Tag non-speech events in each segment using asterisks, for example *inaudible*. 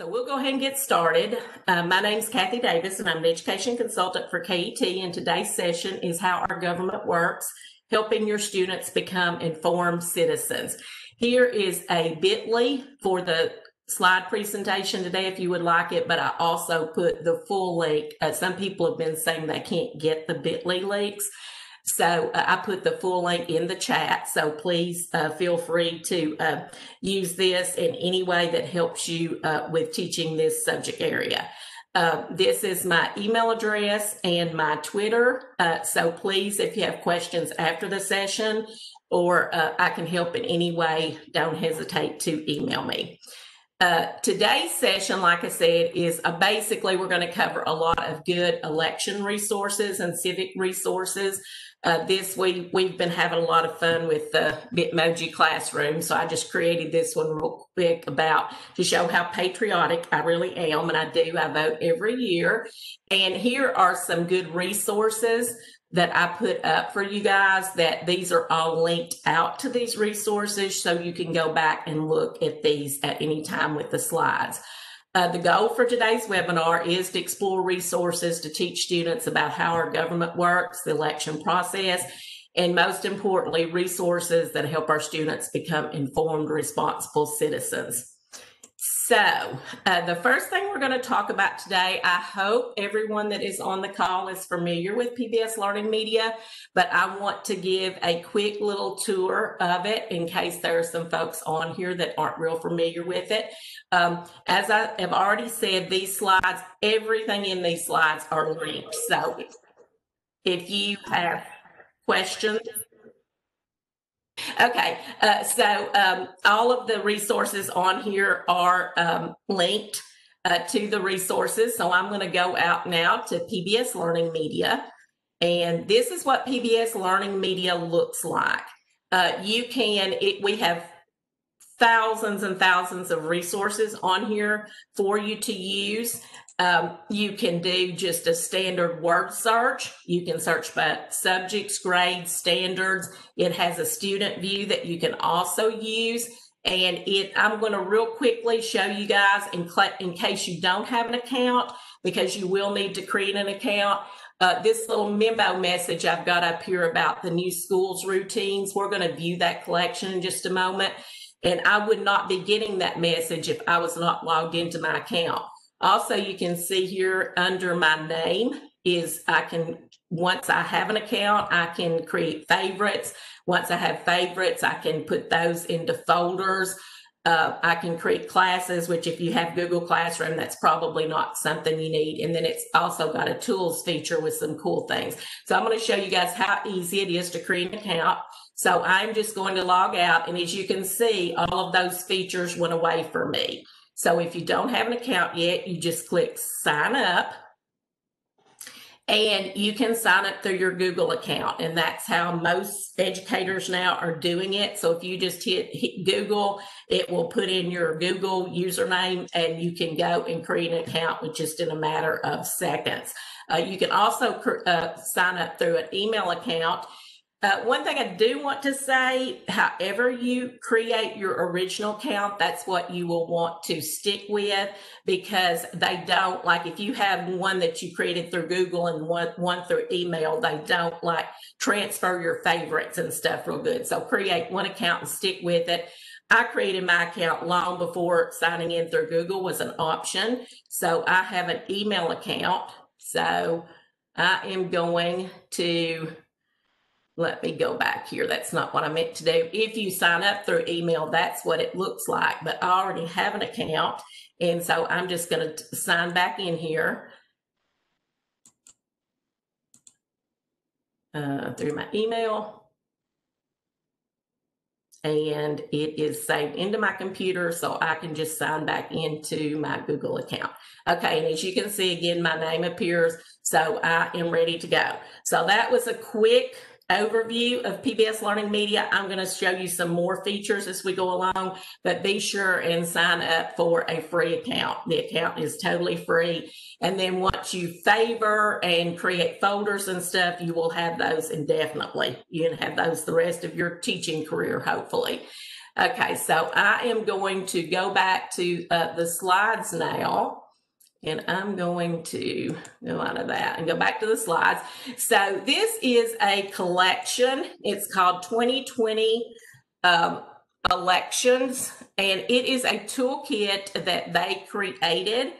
So we'll go ahead and get started. Uh, my name is Kathy Davis, and I'm an education consultant for KET. And today's session is how our government works, helping your students become informed citizens. Here is a bit.ly for the slide presentation today if you would like it, but I also put the full link. Uh, some people have been saying they can't get the bit.ly links. So uh, I put the full link in the chat. So please uh, feel free to uh, use this in any way that helps you uh, with teaching this subject area. Uh, this is my email address and my Twitter. Uh, so please, if you have questions after the session or I can help in any way, don't hesitate to email me. Uh, today's session, like I said, is uh, basically we're going to cover a lot of good election resources and civic resources. Uh, this we we've been having a lot of fun with the Bitmoji Classroom. So I just created this one real quick about to show how patriotic I really am. And I do, I vote every year. And here are some good resources that I put up for you guys that these are all linked out to these resources so you can go back and look at these at any time with the slides. Uh, the goal for today's webinar is to explore resources to teach students about how our government works, the election process, and most importantly, resources that help our students become informed, responsible citizens. So, uh, the first thing we're going to talk about today, I hope everyone that is on the call is familiar with PBS Learning Media, but I want to give a quick little tour of it in case there are some folks on here that aren't real familiar with it. Um, as I have already said, these slides, everything in these slides are linked. So, if you have questions Okay, uh, so um, all of the resources on here are um, linked uh, to the resources. So I'm going to go out now to PBS Learning Media. And this is what PBS Learning Media looks like. Uh, you can, it, we have thousands and thousands of resources on here for you to use. Um, you can do just a standard word search. You can search by subjects, grades, standards. It has a student view that you can also use. And it, I'm going to real quickly show you guys in, in case you don't have an account, because you will need to create an account. Uh, this little memo message I've got up here about the new schools routines. We're going to view that collection in just a moment. And I would not be getting that message if I was not logged into my account. Also, you can see here under my name is I can, once I have an account, I can create favorites. Once I have favorites, I can put those into folders. Uh, I can create classes, which if you have Google Classroom, that's probably not something you need. And then it's also got a tools feature with some cool things. So I'm going to show you guys how easy it is to create an account. So I'm just going to log out. And as you can see, all of those features went away for me. So if you don't have an account yet, you just click sign up and you can sign up through your Google account. And that's how most educators now are doing it. So if you just hit, hit, Google, it will put in your Google username and you can go and create an account with just in a matter of seconds. Uh, you can also uh, sign up through an email account uh, one thing I do want to say, however you create your original account, that's what you will want to stick with because they don't like if you have one that you created through Google and one, one through email, they don't like transfer your favorites and stuff real good. So create one account and stick with it. I created my account long before signing in through Google was an option. So I have an email account. So I am going to let me go back here. That's not what I meant to do. If you sign up through email, that's what it looks like. But I already have an account. And so I'm just going to sign back in here uh, through my email. And it is saved into my computer so I can just sign back into my Google account. Okay, and as you can see, again, my name appears. So I am ready to go. So that was a quick overview of PBS Learning Media. I'm going to show you some more features as we go along, but be sure and sign up for a free account. The account is totally free. And then once you favor and create folders and stuff, you will have those indefinitely. You can have those the rest of your teaching career, hopefully. Okay, so I am going to go back to uh, the slides now. And I'm going to go out of that and go back to the slides. So this is a collection. It's called 2020 um, Elections, and it is a toolkit that they created.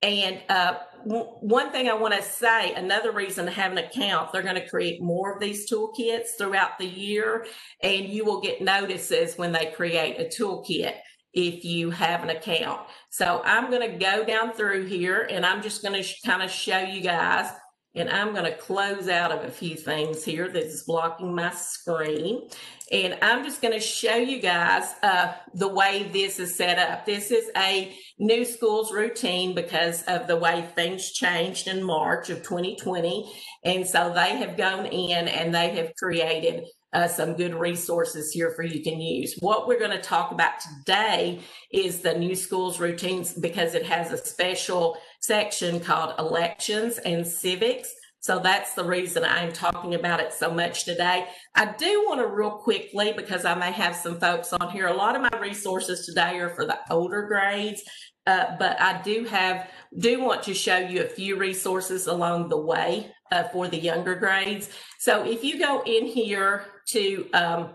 And uh, one thing I want to say, another reason to have an account, they're going to create more of these toolkits throughout the year, and you will get notices when they create a toolkit if you have an account. So I'm going to go down through here and I'm just going to sh- kind of show you guys. And I'm going to close out of a few things here that is blocking my screen. And I'm just going to show you guys uh, the way this is set up. This is a new schools routine because of the way things changed in March of 2020. And so they have gone in and they have created uh, some good resources here for you can use. What we're going to talk about today is the new schools routines because it has a special section called elections and civics. So that's the reason I'm talking about it so much today. I do want to real quickly, because I may have some folks on here, a lot of my resources today are for the older grades. Uh, but I do have do want to show you a few resources along the way uh, for the younger grades. So if you go in here to um,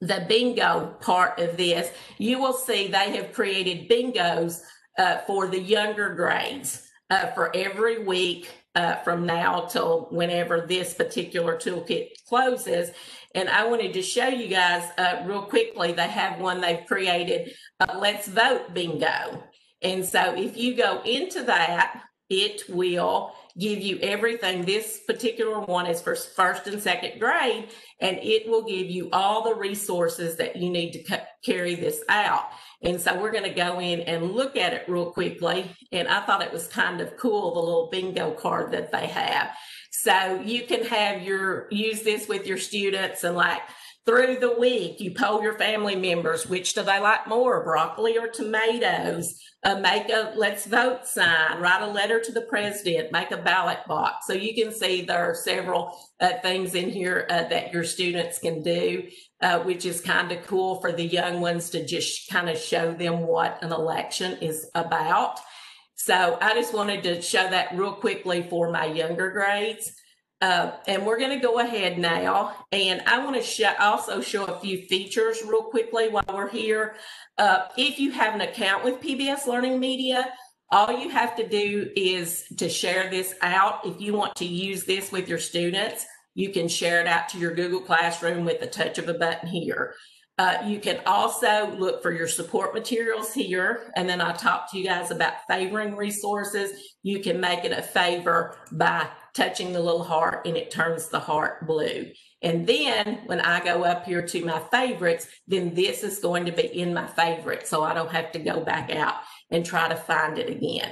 the bingo part of this, you will see they have created bingos uh, for the younger grades uh, for every week uh, from now till whenever this particular toolkit closes. And I wanted to show you guys uh, real quickly, they have one they've created, uh, Let's Vote Bingo. And so if you go into that, it will give you everything. This particular one is for first and second grade, and it will give you all the resources that you need to carry this out. And so we're going to go in and look at it real quickly. And I thought it was kind of cool, the little bingo card that they have. So you can have your, use this with your students and like, through the week, you poll your family members which do they like more, broccoli or tomatoes? Uh, make a let's vote sign, write a letter to the president, make a ballot box. So you can see there are several uh, things in here uh, that your students can do, uh, which is kind of cool for the young ones to just kind of show them what an election is about. So I just wanted to show that real quickly for my younger grades. Uh, and we're going to go ahead now. And I want to sh- also show a few features real quickly while we're here. Uh, if you have an account with PBS Learning Media, all you have to do is to share this out. If you want to use this with your students, you can share it out to your Google Classroom with the touch of a button here. Uh, you can also look for your support materials here. And then I talked to you guys about favoring resources. You can make it a favor by touching the little heart and it turns the heart blue. And then when I go up here to my favorites, then this is going to be in my favorites. So I don't have to go back out and try to find it again.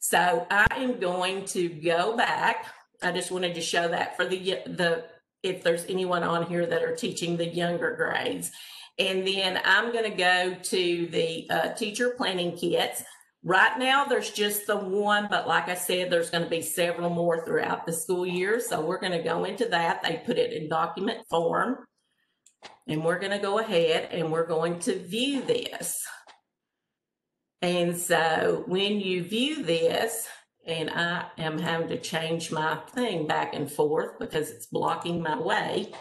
So I am going to go back. I just wanted to show that for the, the, if there's anyone on here that are teaching the younger grades. And then I'm going to go to the uh, teacher planning kits. Right now, there's just the one, but like I said, there's going to be several more throughout the school year. So we're going to go into that. They put it in document form. And we're going to go ahead and we're going to view this. And so when you view this, and I am having to change my thing back and forth because it's blocking my way.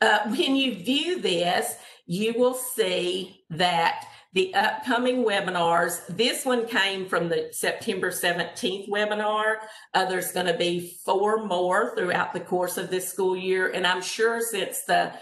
Uh, when you view this, you will see that the upcoming webinars. This one came from the September 17th webinar. Uh, there's going to be four more throughout the course of this school year. And I'm sure since the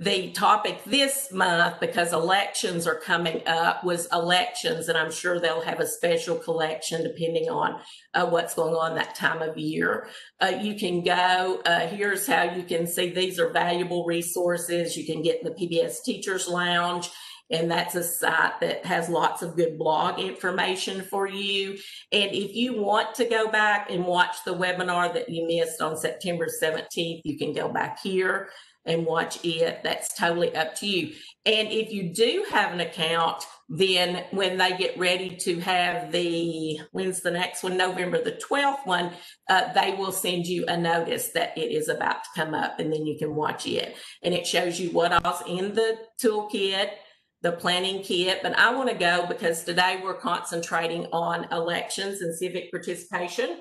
the topic this month, because elections are coming up, was elections, and I'm sure they'll have a special collection depending on uh, what's going on that time of year. Uh, you can go, uh, here's how you can see these are valuable resources. You can get in the PBS Teachers Lounge and that's a site that has lots of good blog information for you. And if you want to go back and watch the webinar that you missed on September 17th, you can go back here and watch it. That's totally up to you. And if you do have an account, then when they get ready to have the when's the next one november the 12th one uh, they will send you a notice that it is about to come up and then you can watch it and it shows you what else in the toolkit the planning kit but i want to go because today we're concentrating on elections and civic participation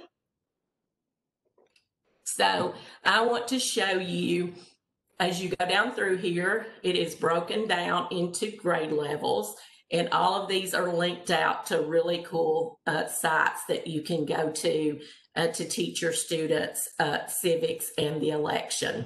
so i want to show you as you go down through here it is broken down into grade levels and all of these are linked out to really cool uh, sites that you can go to uh, to teach your students uh, civics and the election.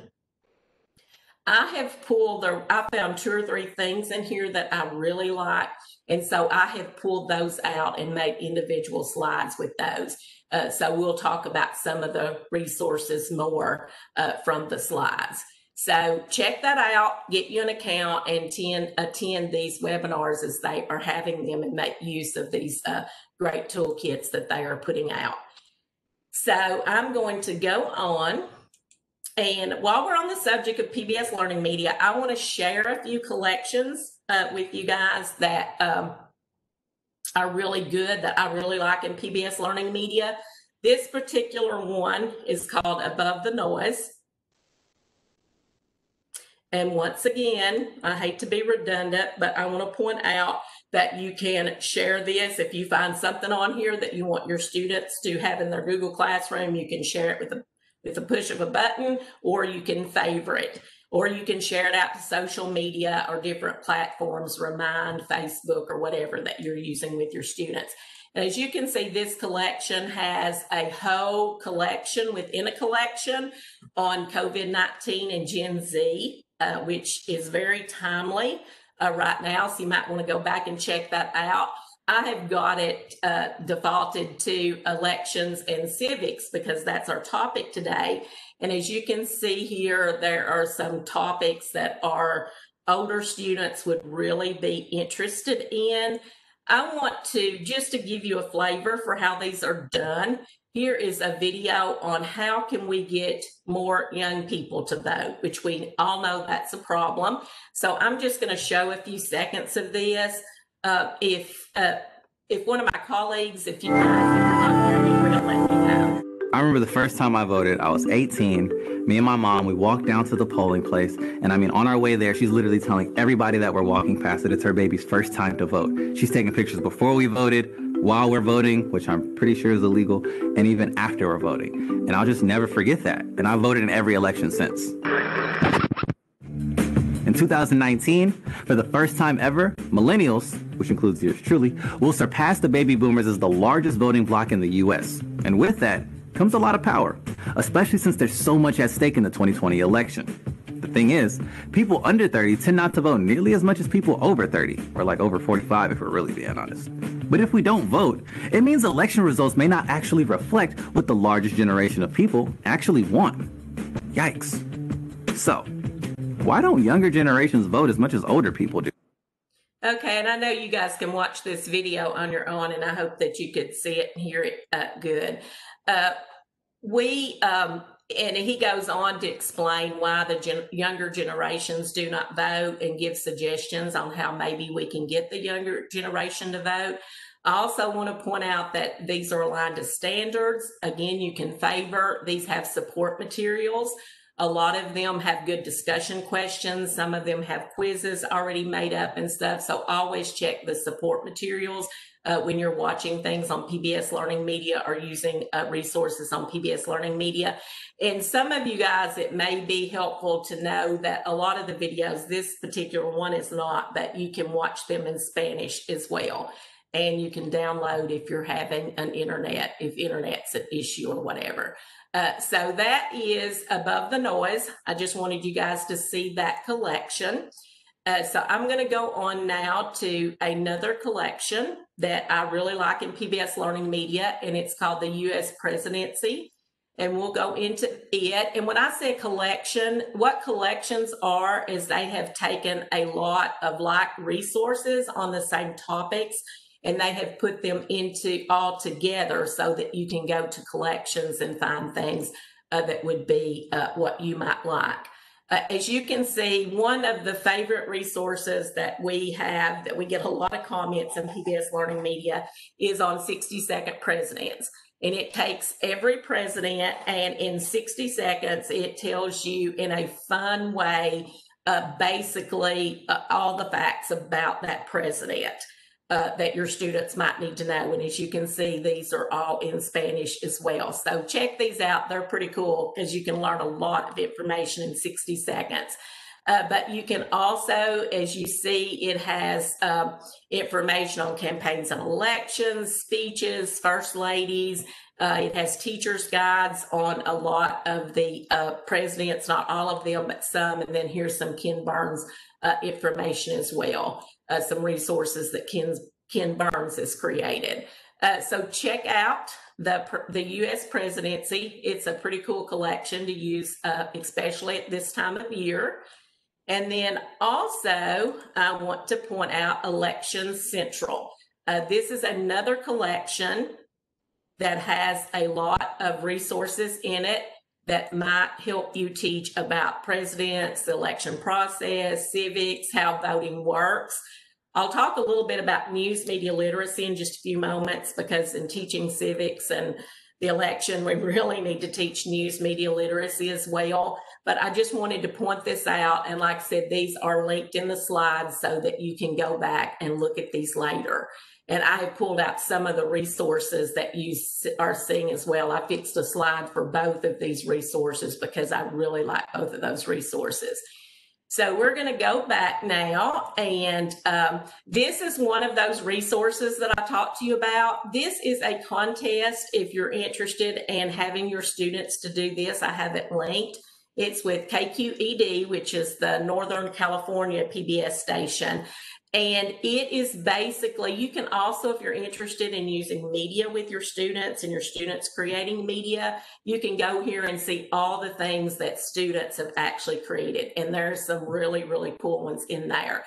I have pulled, the, I found two or three things in here that I really like. And so I have pulled those out and made individual slides with those. Uh, so we'll talk about some of the resources more uh, from the slides. So check that out, get you an account, and attend, attend these webinars as they are having them and make use of these uh, great toolkits that they are putting out. So I'm going to go on. And while we're on the subject of PBS Learning Media, I want to share a few collections uh, with you guys that um, are really good, that I really like in PBS Learning Media. This particular one is called Above the Noise. And once again, I hate to be redundant, but I want to point out that you can share this. If you find something on here that you want your students to have in their Google Classroom, you can share it with a, with a push of a button, or you can favorite, or you can share it out to social media or different platforms, Remind, Facebook, or whatever that you're using with your students. And as you can see, this collection has a whole collection within a collection on COVID 19 and Gen Z uh, which is very timely uh, right now. So you might want to go back and check that out. I have got it uh, defaulted to elections and civics because that's our topic today. And as you can see here, there are some topics that our older students would really be interested in. I want to just to give you a flavor for how these are done. Here is a video on how can we get more young people to vote, which we all know that's a problem. So I'm just going to show a few seconds of this. Uh, if uh, if one of my colleagues, if you guys, you're not me, let me know. I remember the first time I voted, I was 18. Me and my mom, we walked down to the polling place. And I mean, on our way there, she's literally telling everybody that we're walking past that it's her baby's first time to vote. She's taking pictures before we voted, while we're voting, which I'm pretty sure is illegal, and even after we're voting. And I'll just never forget that. And I've voted in every election since. In 2019, for the first time ever, millennials, which includes yours truly, will surpass the baby boomers as the largest voting bloc in the US. And with that comes a lot of power, especially since there's so much at stake in the 2020 election. The thing is, people under 30 tend not to vote nearly as much as people over 30, or like over 45 if we're really being honest. But if we don't vote, it means election results may not actually reflect what the largest generation of people actually want. Yikes. So, why don't younger generations vote as much as older people do? Okay, and I know you guys can watch this video on your own, and I hope that you could see it and hear it uh, good. Uh, we um, and he goes on to explain why the gen- younger generations do not vote and give suggestions on how maybe we can get the younger generation to vote. I also want to point out that these are aligned to standards. Again, you can favor, these have support materials. A lot of them have good discussion questions. Some of them have quizzes already made up and stuff. So always check the support materials uh, when you're watching things on PBS Learning Media or using uh, resources on PBS Learning Media. And some of you guys, it may be helpful to know that a lot of the videos, this particular one is not, but you can watch them in Spanish as well. And you can download if you're having an internet, if internet's an issue or whatever. Uh, so that is above the noise. I just wanted you guys to see that collection. Uh, so I'm going to go on now to another collection that I really like in PBS Learning Media, and it's called the U.S. Presidency. And we'll go into it. And when I say collection, what collections are is they have taken a lot of like resources on the same topics and they have put them into all together so that you can go to collections and find things uh, that would be uh, what you might like. Uh, as you can see, one of the favorite resources that we have that we get a lot of comments in PBS Learning Media is on 60 second presidents. And it takes every president and in 60 seconds, it tells you in a fun way, uh, basically uh, all the facts about that president. Uh, that your students might need to know. And as you can see, these are all in Spanish as well. So check these out. They're pretty cool because you can learn a lot of information in 60 seconds. Uh, but you can also, as you see, it has um, information on campaigns and elections, speeches, first ladies. Uh, it has teachers' guides on a lot of the uh, presidents, not all of them, but some. And then here's some Ken Burns uh, information as well uh, some resources that Ken, Ken Burns has created. Uh, so check out the the U.S. presidency. It's a pretty cool collection to use, uh, especially at this time of year. And then also, I want to point out Election Central. Uh, this is another collection that has a lot of resources in it that might help you teach about presidents, election process, civics, how voting works. I'll talk a little bit about news media literacy in just a few moments because in teaching civics and the election, we *laughs* really need to teach news media literacy as well. But I just wanted to point this out. And like I said, these are linked in the slides so that you can go back and look at these later. And I have pulled out some of the resources that you are seeing as well. I fixed a slide for both of these resources because I really like both of those resources. So we're going to go back now. And um, this is one of those resources that I talked to you about. This is a contest if you're interested in having your students to do this. I have it linked. It's with KQED, which is the Northern California PBS station. And it is basically, you can also, if you're interested in using media with your students and your students creating media, you can go here and see all the things that students have actually created. And there's some really, really cool ones in there.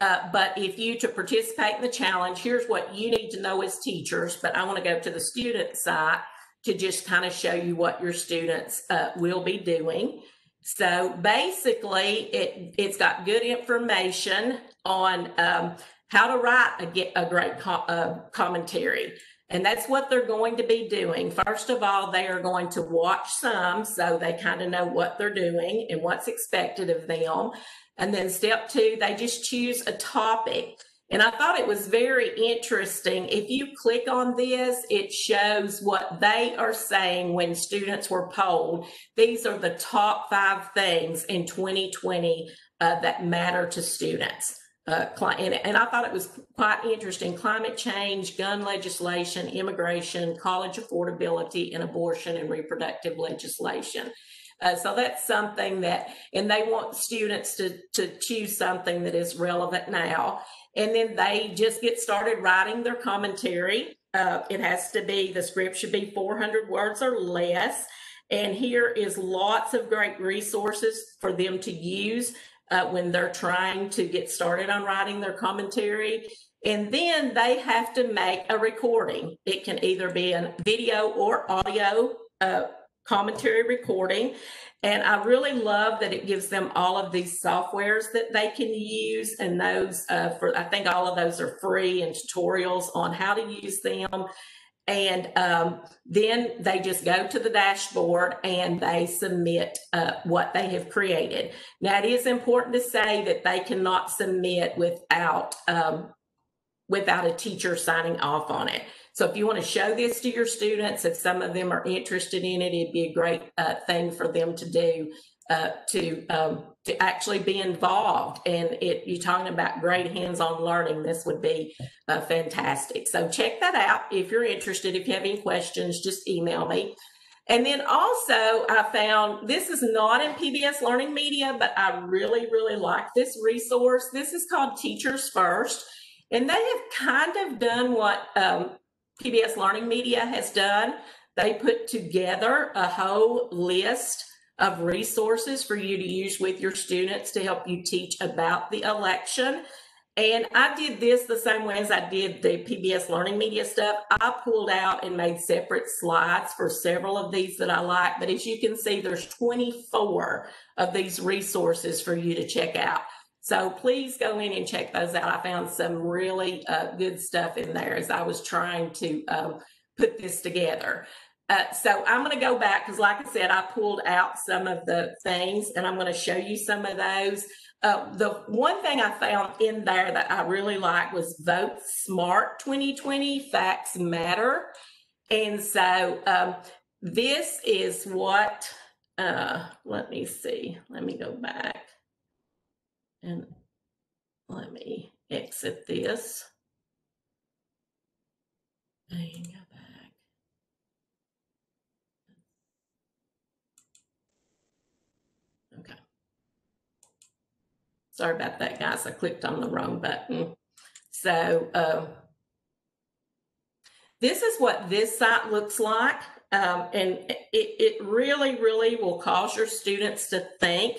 Uh, but if you to participate in the challenge, here's what you need to know as teachers. But I want to go to the student side to just kind of show you what your students uh, will be doing. So basically, it it's got good information on um, how to write a, get a great co- uh, commentary. And that's what they're going to be doing. First of all, they are going to watch some so they kind of know what they're doing and what's expected of them. And then step two, they just choose a topic. And I thought it was very interesting. If you click on this, it shows what they are saying when students were polled. These are the top five things in 2020 uh, that matter to students. Uh, and, and, I thought it was quite interesting. Climate change, gun legislation, immigration, college affordability, and abortion and reproductive legislation. Uh, so that's something that, and they want students to, to choose something that is relevant now. And then they just get started writing their commentary. Uh, it has to be, the script should be 400 words or less. And here is lots of great resources for them to use uh, when they're trying to get started on writing their commentary. And then they have to make a recording. It can either be a video or audio uh, commentary recording. And I really love that it gives them all of these softwares that they can use. And those, uh, for I think all of those are free and tutorials on how to use them. And um, then they just go to the dashboard and they submit uh, what they have created. Now, it is important to say that they cannot submit without um, without a teacher signing off on it. So if you want to show this to your students, if some of them are interested in it, it'd be a great uh, thing for them to do uh, to um, to actually be involved. And it, you're talking about great hands-on learning. This would be uh, fantastic. So check that out if you're interested. If you have any questions, just email me. And then also, I found this is not in PBS Learning Media, but I really, really like this resource. This is called Teachers First. And they have kind of done what um, PBS Learning Media has done. They put together a whole list of resources for you to use with your students to help you teach about the election. And I did this the same way as I did the PBS learning media stuff. I pulled out and made separate slides for several of these that I like. But as you can see, there's 24 of these resources for you to check out. So please go in and check those out. I found some really uh, good stuff in there as I was trying to um, put this together. Uh, so I'm going to go back because, like I said, I pulled out some of the things and I'm going to show you some of those. Uh, the one thing I found in there that I really liked was Vote Smart 2020 Facts Matter. And so um, this is what, uh, let me see, let me go back and let me exit this and go back. Okay. Sorry about that, guys. I clicked on the wrong button. So um, this is what this site looks like. Um, and it, it really, really will cause your students to think.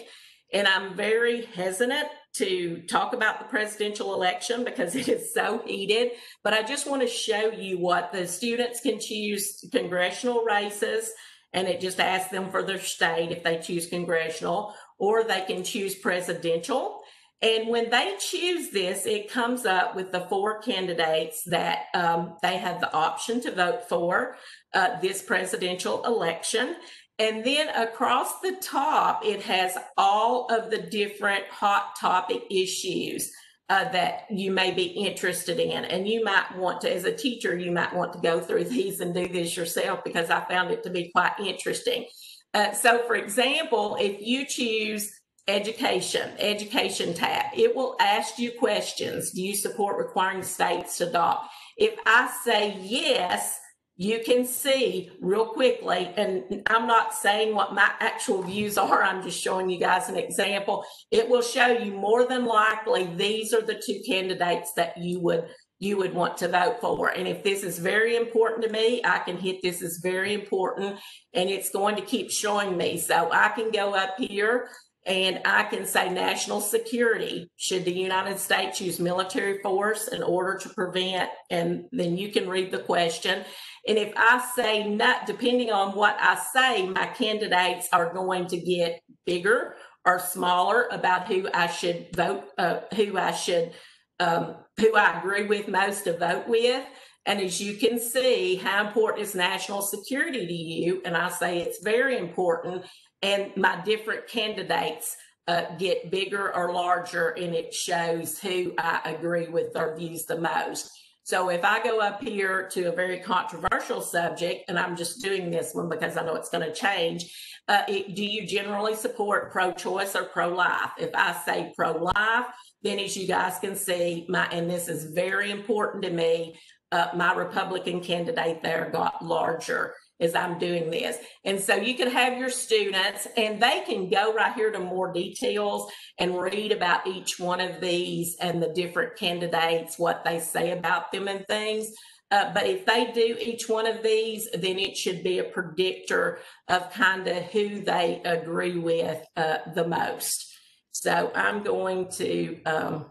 And I'm very hesitant to talk about the presidential election because it is so heated. But I just want to show you what the students can choose congressional races, and it just asks them for their state if they choose congressional, or they can choose presidential. And when they choose this, it comes up with the four candidates that um, they have the option to vote for uh, this presidential election. And then across the top, it has all of the different hot topic issues uh, that you may be interested in. And you might want to, as a teacher, you might want to go through these and do this yourself because I found it to be quite interesting. Uh, so, for example, if you choose education, education tab. It will ask you questions. Do you support requiring states to adopt? If I say yes, you can see real quickly, and I'm not saying what my actual views are, I'm just showing you guys an example. It will show you more than likely these are the two candidates that you would you would want to vote for. And if this is very important to me, I can hit this is very important and it's going to keep showing me. So I can go up here and I can say national security. Should the United States use military force in order to prevent? And then you can read the question. And if I say not, depending on what I say, my candidates are going to get bigger or smaller about who I should vote, uh, who I should, um, who I agree with most to vote with. And as you can see, how important is national security to you? And I say it's very important and my different candidates uh, get bigger or larger, and it shows who I agree with or views the most. So if I go up here to a very controversial subject, and I'm just doing this one because I know it's going to change, uh, it, do you generally support pro-choice or pro-life? If I say pro-life, then as you guys can see, my and this is very important to me, uh, my Republican candidate there got larger as I'm doing this. And so you can have your students and they can go right here to more details and read about each one of these and the different candidates, what they say about them and things. Uh, but if they do each one of these, then it should be a predictor of kind of who they agree with uh, the most. So I'm going to, um,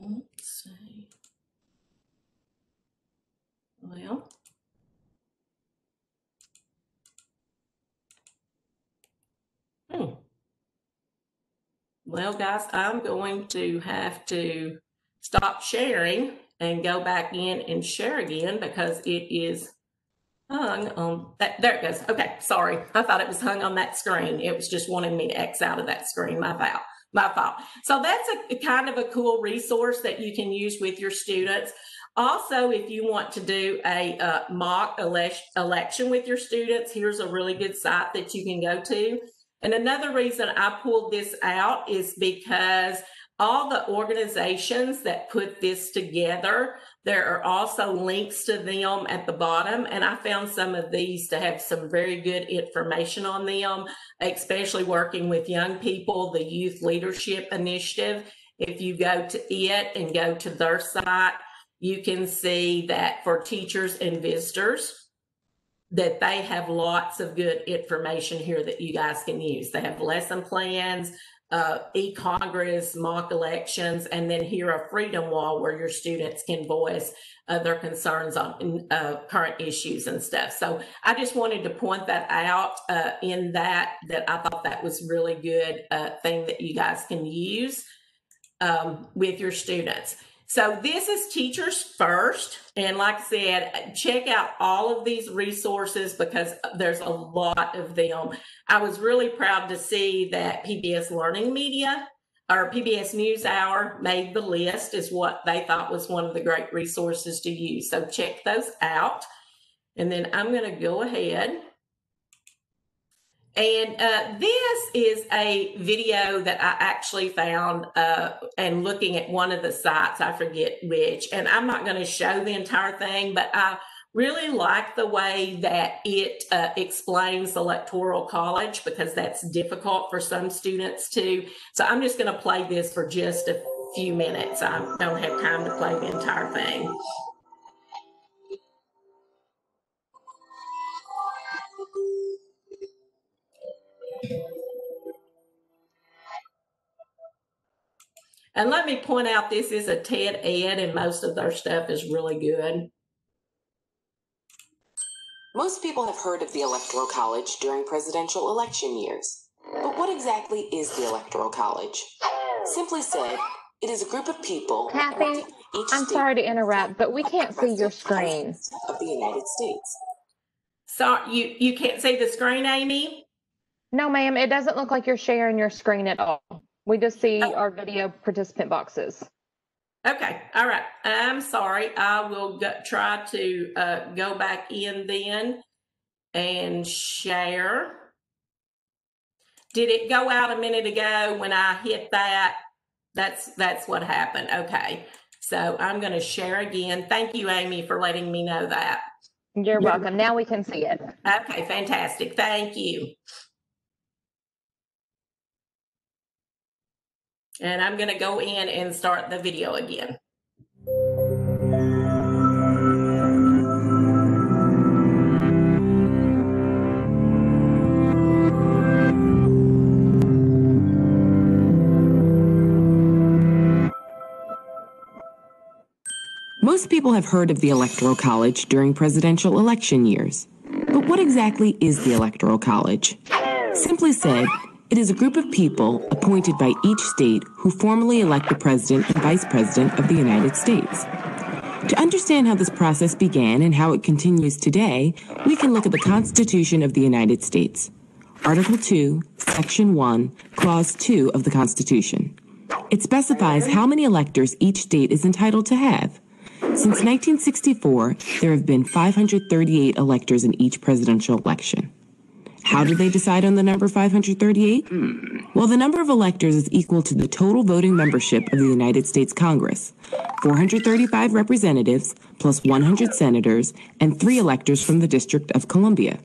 let's see. Well, hmm. Well, guys, I'm going to have to stop sharing and go back in and share again because it is hung on that. There it goes. Okay, sorry. I thought it was hung on that screen. It was just wanting me to X out of that screen. My fault. My fault. So that's a, a kind of a cool resource that you can use with your students. Also, if you want to do a uh, mock election with your students, here's a really good site that you can go to. And another reason I pulled this out is because all the organizations that put this together, there are also links to them at the bottom. And I found some of these to have some very good information on them, especially working with young people, the Youth Leadership Initiative. If you go to it and go to their site, you can see that for teachers and visitors, that they have lots of good information here that you guys can use. They have lesson plans, uh, e-congress mock elections and then here a freedom wall where your students can voice uh, their concerns on uh, current issues and stuff so i just wanted to point that out uh, in that that i thought that was really good uh, thing that you guys can use um, with your students so this is Teachers First. And like I said, check out all of these resources because there's a lot of them. I was really proud to see that PBS Learning Media or PBS NewsHour made the list is what they thought was one of the great resources to use. So check those out. And then I'm going to go ahead and uh, this is a video that I actually found uh, and looking at one of the sites, I forget which, and I'm not going to show the entire thing, but I really like the way that it uh, explains electoral college because that's difficult for some students too. So I'm just going to play this for just a few minutes. I don't have time to play the entire thing. And let me point out this is a TED Ed, and most of their stuff is really good. Most people have heard of the Electoral College during presidential election years. But what exactly is the Electoral College? Simply said, it is a group of people. Kathy, I'm sorry to interrupt, but we can't see your screen. Of the United States. So you you can't see the screen, Amy? No, ma'am. It doesn't look like you're sharing your screen at all. We just see Oh. our video participant boxes. Okay, all right. I'm sorry. I will go, try to uh, go back in then and share. Did it go out a minute ago when I hit that? That's that's what happened. Okay, so I'm going to share again. Thank you, Amy, for letting me know that. You're welcome. Now we can see it. Okay, fantastic. Thank you. And I'm going to go in and start the video again. Most people have heard of the Electoral College during presidential election years. But what exactly is the Electoral College? Simply said, it is a group of people appointed by each state who formally elect the president and vice president of the United States. To understand how this process began and how it continues today, we can look at the Constitution of the United States. Article 2, Section 1, Clause 2 of the Constitution. It specifies how many electors each state is entitled to have. Since 1964, there have been 538 electors in each presidential election. How did they decide on the number 538? Well, the number of electors is equal to the total voting membership of the United States Congress 435 representatives, plus 100 senators, and three electors from the District of Columbia.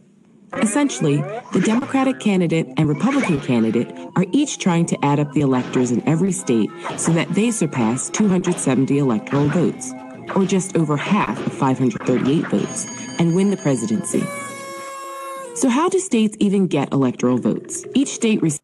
Essentially, the Democratic candidate and Republican candidate are each trying to add up the electors in every state so that they surpass 270 electoral votes, or just over half of 538 votes, and win the presidency. So, how do states even get electoral votes? Each state receives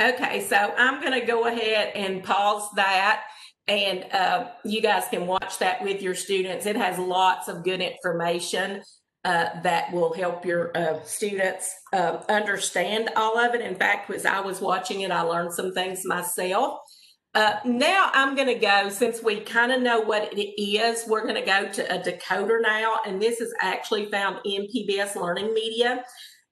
Okay, so I'm going to go ahead and pause that. And uh, you guys can watch that with your students. It has lots of good information uh, that will help your uh, students uh, understand all of it. In fact, as I was watching it, I learned some things myself. Uh, now I'm going to go, since we kind of know what it is, we're going to go to a decoder now. And this is actually found in PBS Learning Media.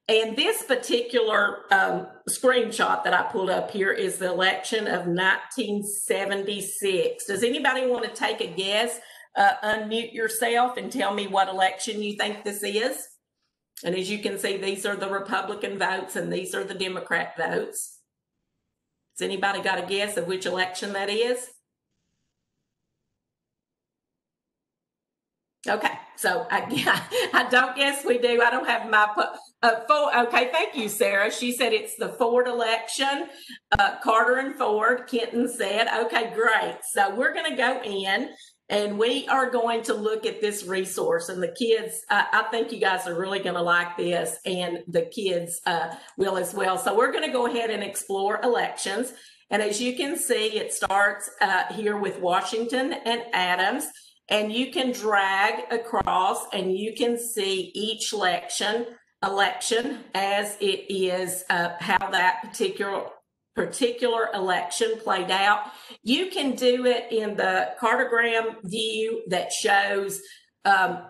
And this particular um, screenshot that I pulled up here is the election of 1976. Does anybody want to take a guess? Uh, unmute yourself and tell me what election you think this is. And as you can see, these are the Republican votes and these are the Democrat votes. Has anybody got a guess of which election that is? Okay, so I, *laughs* I don't guess we do. I don't have my uh. Okay, thank you, Sarah. She said it's the Ford election. Uh, Carter and Ford. Kenton said, okay, great. So we're going to go in And we are going to look at this resource and the kids, I, I think you guys are really going to like this and the kids uh, will as well. So we're going to go ahead and explore elections. And as you can see, it starts uh, here with Washington and Adams. And you can drag across and you can see each election election as it is uh, how that particular particular election played out. You can do it in the cartogram view that shows um,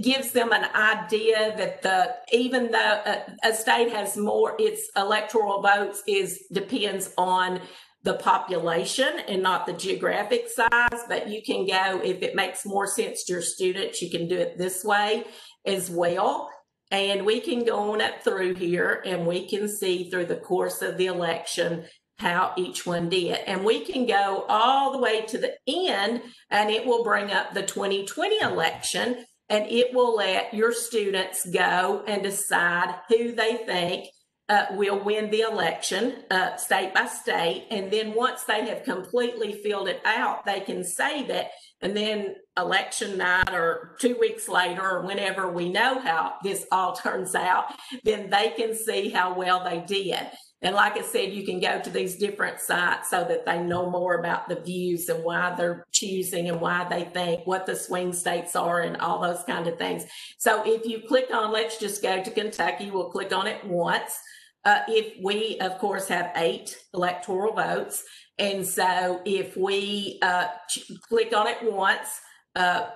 gives them an idea that the even though a, a, state has more its electoral votes is depends on the population and not the geographic size but you can go if it makes more sense to your students you can do it this way as well and we can go on up through here and we can see through the course of the election how each one did. And we can go all the way to the end and it will bring up the 2020 election and it will let your students go and decide who they think uh, will win the election uh, state by state. And then once they have completely filled it out, they can save it. And then election night or two weeks later, or whenever we know how this all *laughs* turns out, then they can see how well they did. And like I said, you can go to these different sites so that they know more about the views and why they're choosing and why they think what the swing states are and all those kind of things. So if you click on, let's just go to Kentucky, we'll click on it once. Uh, if we, of course, have eight electoral votes. And so if we uh, click on it once, uh,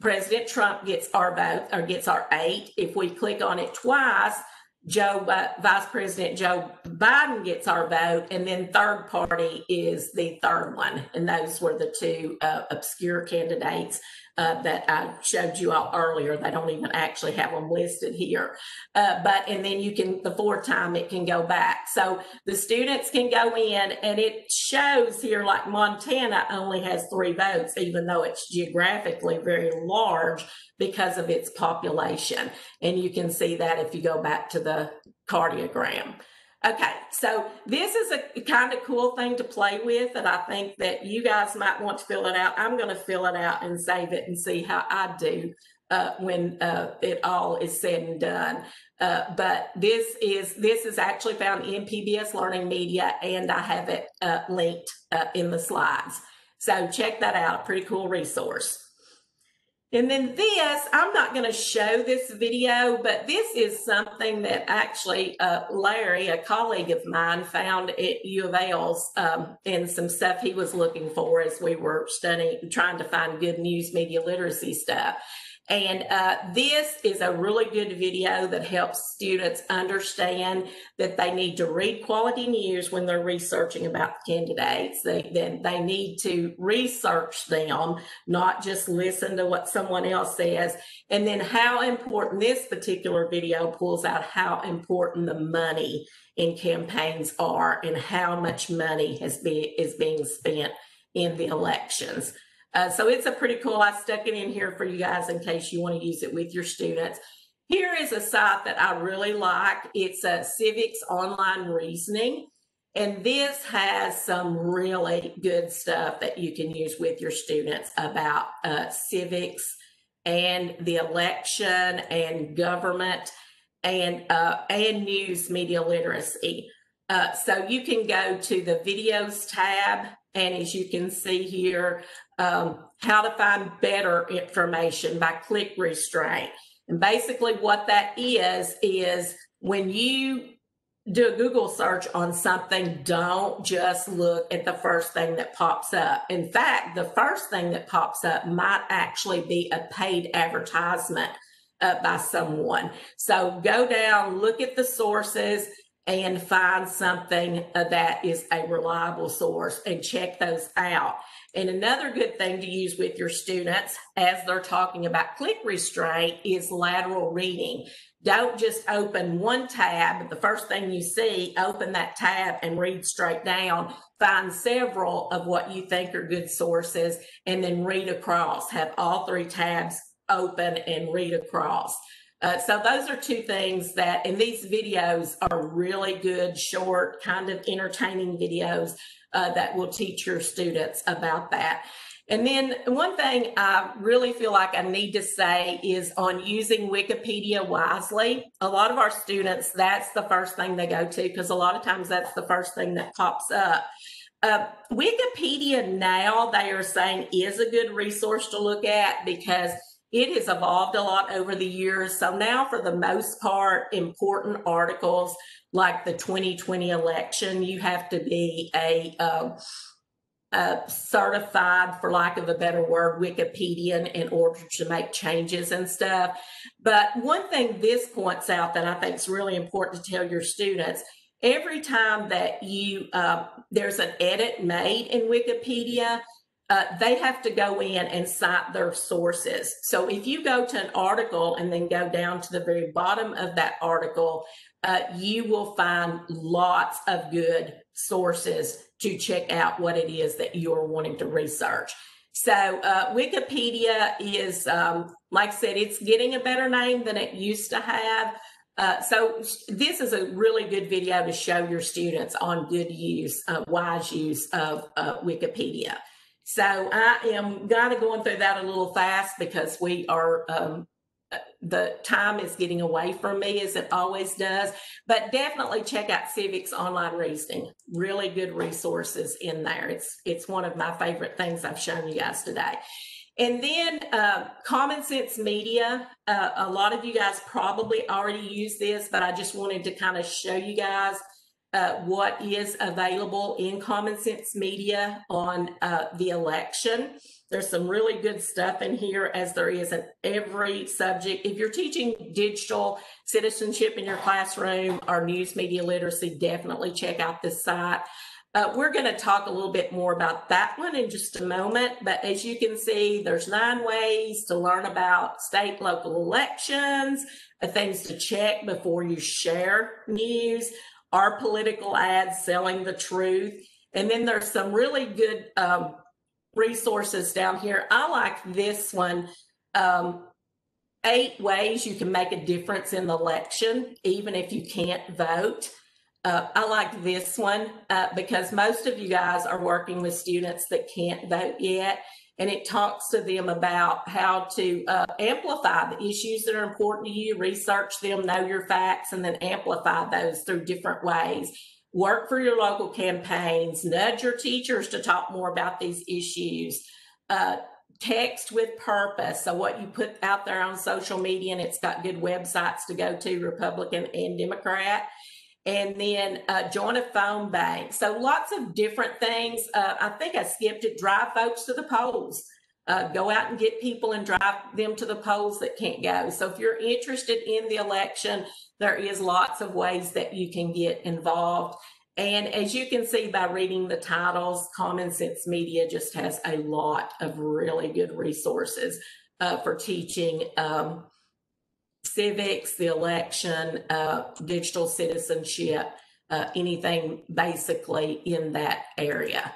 President Trump gets our vote or gets our eight. If we click on it twice, Joe, Vice President Joe Biden gets our vote, and then third party is the third one, and those were the two uh, obscure candidates uh, that I showed you all earlier. They don't even actually have them listed here, uh, but and then you can the fourth time it can go back. So the students can go in, and it shows here like Montana only has three votes, even though it's geographically very large because of its population. And you can see that if you go back to the cartogram. Okay, so this is a kind of cool thing to play with, and I think that you guys might want to fill it out. I'm going to fill it out and save it and see how I do uh, when uh, it all is said and done. Uh, but this is this is actually found in PBS Learning Media, and I have it uh, linked uh, in the slides. So check that out. Pretty cool resource. And then this, I'm not going to show this video, but this is something that actually uh, Larry, a colleague of mine, found at U of L's um, and some stuff he was looking for as we were studying, trying to find good news media literacy stuff. And uh, this is a really good video that helps students understand that they need to read quality news when they're researching about the candidates. They, then they need to research them, not just listen to what someone else says. And then how important this particular video pulls out how important the money in campaigns are and how much money has been is being spent in the elections. Uh, so it's a pretty cool, I stuck it in here for you guys in case you want to use it with your students. Here is a site that I really like. It's a Civics Online Reasoning. And this has some really good stuff that you can use with your students about uh, civics and the election and government and uh, and news media literacy. Uh, so you can go to the videos tab, and as you can see here, um, how to find better information by click restraint. And basically, what that is, is when you do a Google search on something, don't just look at the first thing that pops up. In fact, the first thing that pops up might actually be a paid advertisement uh, by someone. So go down, look at the sources, and find something uh, that is a reliable source and check those out. And another good thing to use with your students as they're talking about click restraint is lateral reading. Don't just open one tab, the first thing you see, open that tab and read straight down. Find several of what you think are good sources and then read across. Have all three tabs open and read across. Uh, so those are two things that, and these videos are really good, short, kind of entertaining videos uh, that will teach your students about that. And then one thing I really feel like I need to say is on using Wikipedia wisely. A lot of our students, that's the first thing they go to because a lot of times that's the first thing that pops up. Uh, Wikipedia now, they are saying, is a good resource to look at because it has evolved a lot over the years. So now, for the most part, important articles like the 2020 election, you have to be a uh, certified, for lack of a better word, Wikipedian in order to make changes and stuff. But one thing this points out that I think is really important to tell your students every time that you uh, there's an edit made in Wikipedia, uh, they have to go in and cite their sources. So if you go to an article and then go down to the very bottom of that article, uh, you will find lots of good sources to check out what it is that you're wanting to research. So uh, Wikipedia is, um, like I said, it's getting a better name than it used to have. Uh, so this is a really good video to show your students on good use, uh, wise use of uh, Wikipedia. So I am kind of going through that a little fast because we are um, the time is getting away from me as it always does. But definitely check out Civics Online Reasoning. Really good resources in there. It's it's one of my favorite things I've shown you guys today. And then uh, Common Sense Media. Uh, a lot of you guys probably already use this, but I just wanted to kind of show you guys uh, what is available in Common Sense Media on uh, the election. There's some really good stuff in here, as there is in every subject. If you're teaching digital citizenship in your classroom or news media literacy, definitely check out this site. Uh, we're going to talk a little bit more about that one in just a moment. But as you can see, there's nine ways to learn about state local elections, uh, things to check before you share news, our political ads selling the truth. And then there's some really good um, resources down here. I like this one. Um, eight ways you can make a difference in the election, even if you can't vote. Uh, I like this one uh, because most of you guys are working with students that can't vote yet. And it talks to them about how to uh, amplify the issues that are important to you, research them, know your facts, and then amplify those through different ways work for your local campaigns, nudge your teachers to talk more about these issues, uh, text with purpose. So, what you put out there on social media, and it's got good websites to go to, Republican and Democrat. And then uh, join a phone bank. So, lots of different things. Uh, I think I skipped it drive folks to the polls. Uh, go out and get people and drive them to the polls that can't go. So, if you're interested in the election, there is lots of ways that you can get involved. And as you can see by reading the titles, Common Sense Media just has a lot of really good resources uh, for teaching um, civics, the election, uh, digital citizenship, uh, anything basically in that area.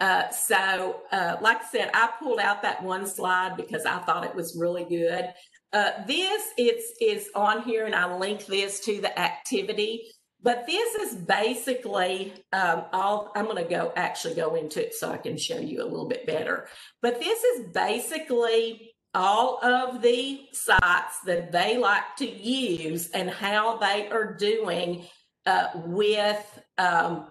Uh, so, uh, like I said, I pulled out that one slide because I thought it was really good. Uh, this it's is on here, and I link this to the activity. But this is basically um, all. I'm going to go actually go into it so I can show you a little bit better. But this is basically all of the sites that they like to use and how they are doing uh, with um,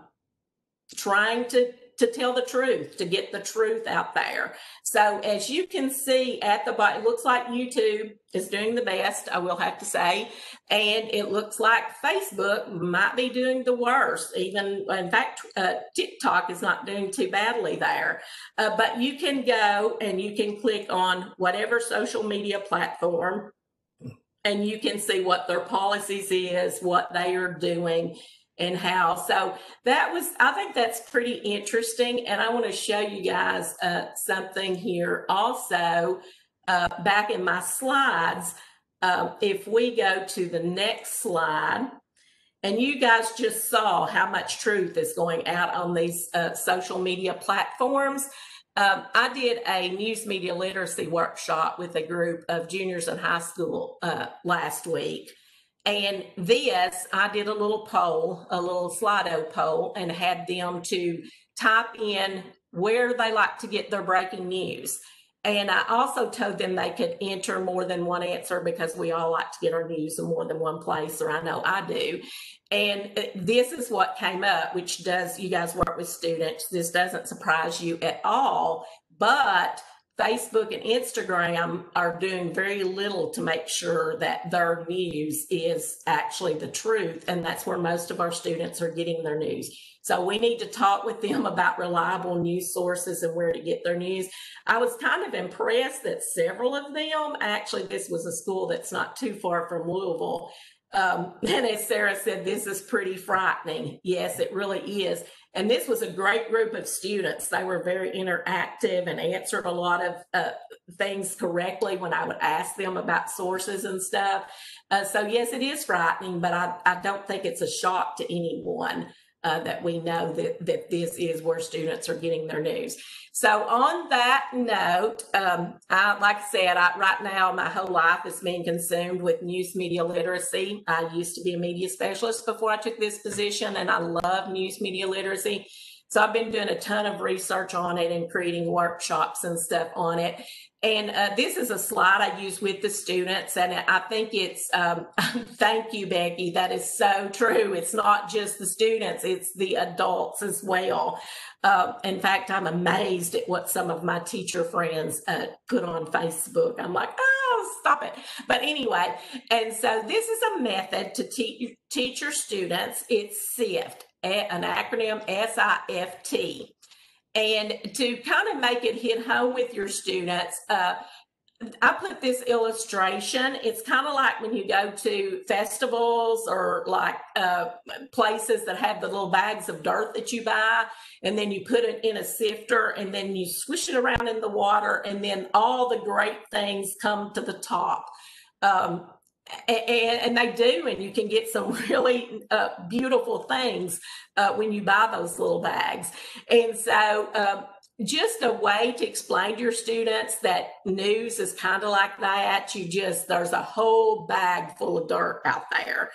trying to to tell the truth, to get the truth out there. So as you can see at the bottom, it looks like YouTube is doing the best, I will have to say. And it looks like Facebook might be doing the worst. Even, in fact, uh, TikTok is not doing too badly there. Uh, but you can go and you can click on whatever social media platform and you can see what their policies is, what they are doing, and how. So that was, I think that's pretty interesting. And I want to show you guys uh, something here also uh, back in my slides. Uh, if we go to the next slide, and you guys just saw how much truth is going out on these uh, social media platforms. Um, I did a news media literacy workshop with a group of juniors in high school uh, last week. And this, I did a little poll, a little Slido poll, and had them to type in where they like to get their breaking news. And I also told them they could enter more than one answer because we all like to get our news in more than one place, or I know I do. And uh, this is what came up, which does, you guys work with students. This doesn't surprise you at all, but Facebook and Instagram are doing very little to make sure that their news is actually the truth. And that's where most of our students are getting their news. So we need to talk with them about reliable news sources and where to get their news. I was kind of impressed that several of them, actually, this was a school that's not too far from Louisville. Um, *laughs* and as Sarah said, this is pretty frightening. Yes, it really is. And this was a great group of students. They were very interactive and answered a lot of uh, things correctly when I would ask them about sources and stuff. Uh, so, yes, it is frightening, but I, I don't think it's a shock to anyone uh, that we know that, that this is where students are getting their news. So on that note, um, I, like I said, I, right now my whole life is being consumed with news media literacy. I used to be a media specialist before I took this position, and I love news media literacy. So I've been doing a ton of research on it and creating workshops and stuff on it. And uh, this is a slide I use with the students, and I think it's um, *laughs* thank you, Becky. That is so true. It's not just the students; it's the adults as well. Uh, in fact, I'm amazed at what some of my teacher friends uh, put on Facebook. I'm like, oh, stop it. But anyway, and so this is a method to teach teach your students. It's SIFT, an acronym S-I-F-T. And to kind of make it hit home with your students, uh, I put this illustration. It's kind of like when you go to festivals or like uh, places that have the little bags of dirt that you buy, and then you put it in a sifter, and then you swish it around in the water, and then all the great things come to the top. Um, and, and, they do, and you can get some *laughs* really uh, beautiful things uh, when you buy those little bags. And so, um, just a way to explain to your students that news is kind of like that. You just, there's a whole bag full of dirt out there.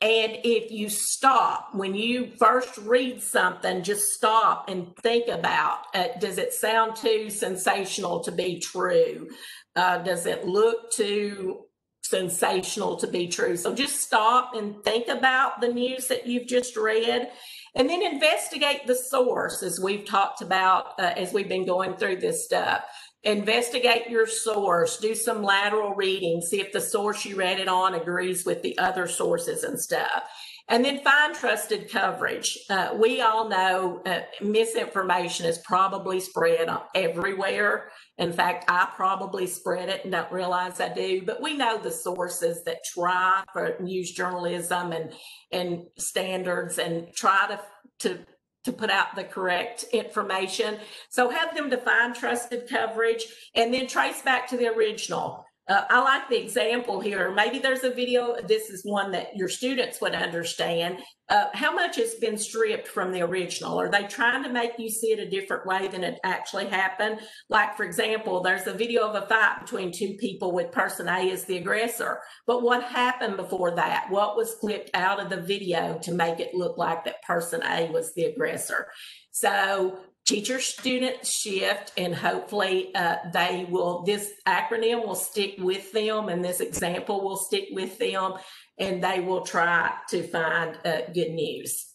And if you stop, when you first read something, just stop and think about uh, does it sound too sensational to be true? Uh, does it look too sensational to be true. So just stop and think about the news that you've just read and then investigate the source as we've talked about uh, as we've been going through this stuff. Investigate your source, do some lateral reading, see if the source you read it on agrees with the other sources and stuff. And then find trusted coverage. Uh, we all know uh, misinformation is probably spread everywhere. In fact, I probably spread it and don't realize I do, but we know the sources that try for news journalism and, and standards and try to, to to put out the correct information. So have them define trusted coverage and then trace back to the original. Uh, I like the example here. Maybe there's a video. This is one that your students would understand. Uh, how much has been stripped from the original? Are they trying to make you see it a different way than it actually happened? Like, for example, there's a video of a fight between two people with person A as the aggressor. But what happened before that? What was clipped out of the video to make it look like that person A was the aggressor? So teacher student SIFT and hopefully uh, they will this acronym will stick with them and this example will stick with them and they will try to find uh, good news.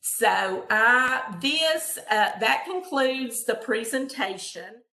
So uh, this uh, that concludes the presentation